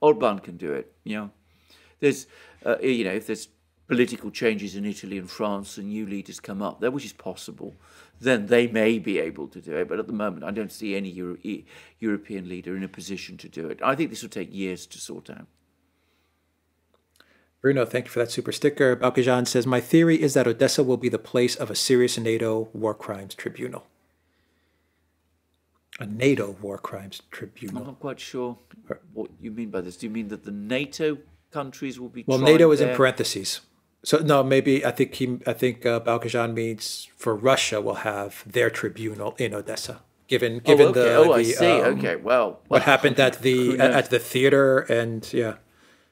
Orban can do it. You know there's, uh, you know, if there's political changes in Italy and France and new leaders come up there, which is possible, then they may be able to do it. But at the moment, I don't see any Euro- European leader in a position to do it. I think this will take years to sort out. Bruno, thank you for that super sticker. Balkajan says, My theory is that Odessa will be the place of a serious NATO war crimes tribunal. A NATO war crimes tribunal. I'm not quite sure what you mean by this. Do you mean that the NATO countries will be. Well, NATO is there. in parentheses. So no, maybe I think he, I think uh, Balkajan means for Russia will have their tribunal in Odessa. Given oh, given oh, okay. the oh the, I see um, okay well what happened at the *laughs* at the theater and yeah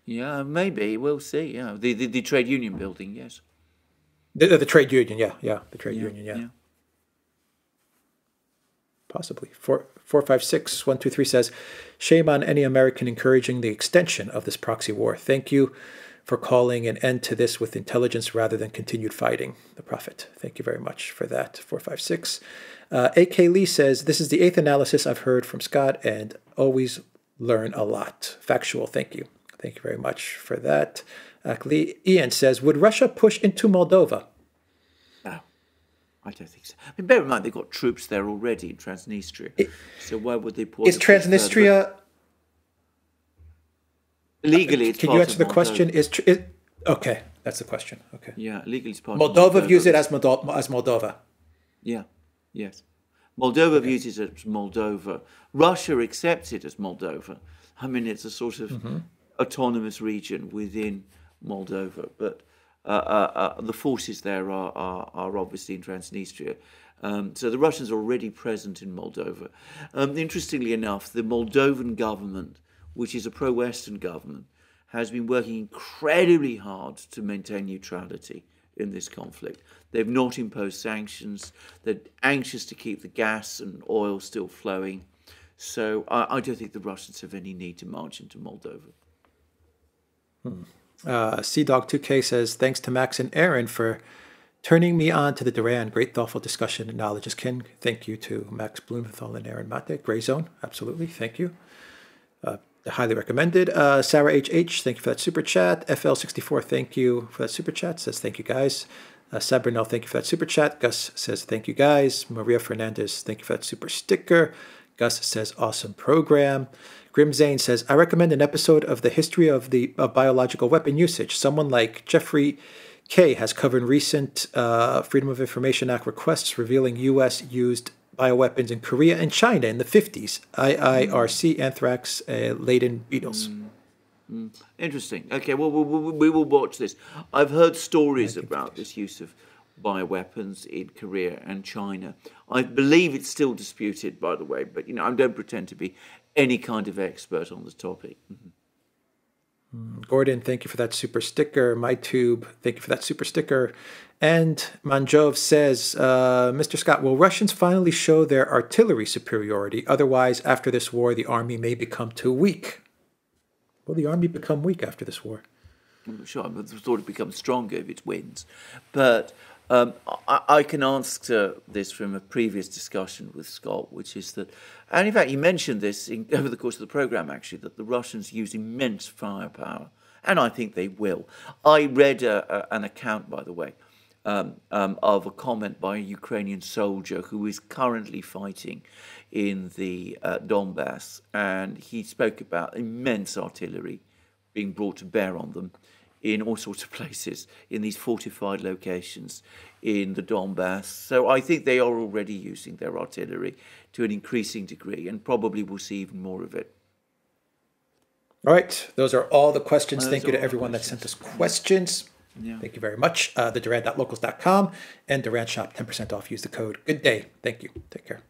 yeah maybe we'll see yeah the the, the trade union building yes the, the trade union yeah yeah the trade yeah, union yeah. yeah possibly four four five six one two three says Shame on any American encouraging the extension of this proxy war. Thank you. for calling an end to this with intelligence rather than continued fighting. The Prophet. Thank you very much for that. 456. Uh, AK Lee says, This is the eighth analysis I've heard from Scott and always learn a lot. Factual. Thank you. Thank you very much for that. Uh, Lee, Ian says, Would Russia push into Moldova? No, I don't think so. I mean, bear in mind, they've got troops there already in Transnistria. It, so why would they push? Is Transnistria. Legally, Can you answer the question? Is, is okay? That's the question. Okay. Yeah, legally, it's part. Moldova, Moldova views it as Moldova. As Moldova. Yeah. Yes. Moldova okay. views it as Moldova. Russia accepts it as Moldova. I mean, it's a sort of mm-hmm. autonomous region within Moldova, but uh, uh, uh, the forces there are, are, are obviously in Transnistria. Um, so the Russians are already present in Moldova. Um, interestingly enough, the Moldovan government, which is a pro Western government, has been working incredibly hard to maintain neutrality in this conflict. They've not imposed sanctions. They're anxious to keep the gas and oil still flowing. So I, I don't think the Russians have any need to march into Moldova. Hmm. Uh, CDog2K says, thanks to Max and Aaron for turning me on to the Duran. Great, thoughtful discussion and knowledge is kin. Thank you to Max Blumenthal and Aaron Mate. Gray Zone, absolutely. Thank you. Uh, highly recommended. Uh, Sarah HH, thank you for that super chat. FL64, thank you for that super chat. Says, thank you guys. Uh, Sabrinel, thank you for that super chat. Gus says, thank you guys. Maria Fernandez, thank you for that super sticker. Gus says, awesome program. Grim Zane says, I recommend an episode of the history of the of biological weapon usage. Someone like Jeffrey K has covered recent uh, Freedom of Information Act requests revealing U.S. used bioweapons in Korea and China in the 50s. IIRC, anthrax, uh, laden beetles. Mm. Mm. Interesting. Okay, well, we, we, we, will watch this. I've heard stories about this use of bioweapons in Korea and China. I believe it's still disputed, by the way, but you know I don't pretend to be any kind of expert on the topic. Mm-hmm. Gordon, thank you for that super sticker. MyTube, thank you for that super sticker. And Manjov says, uh, Mr. Scott, will Russians finally show their artillery superiority? Otherwise, after this war, the army may become too weak. Will the army become weak after this war? I'm not sure. I thought it becomes stronger if it wins. But um, I, I, can answer this from a previous discussion with Scott, which is that, and in fact, you mentioned this in, *laughs* over the course of the program, actually, that the Russians use immense firepower, and I think they will. I read a, a, an account, by the way, um, um, of a comment by a Ukrainian soldier who is currently fighting in the uh, Donbass, and he spoke about immense artillery being brought to bear on them in all sorts of places in these fortified locations in the Donbass. So I think they are already using their artillery to an increasing degree and probably will see even more of it. All right, those are all the questions. Thank you to everyone that sent us questions. Yeah. Thank you very much. Uh, the Duran.locals.com and Duran Shop, 10% off. Use the code. Good day. Thank you. Take care.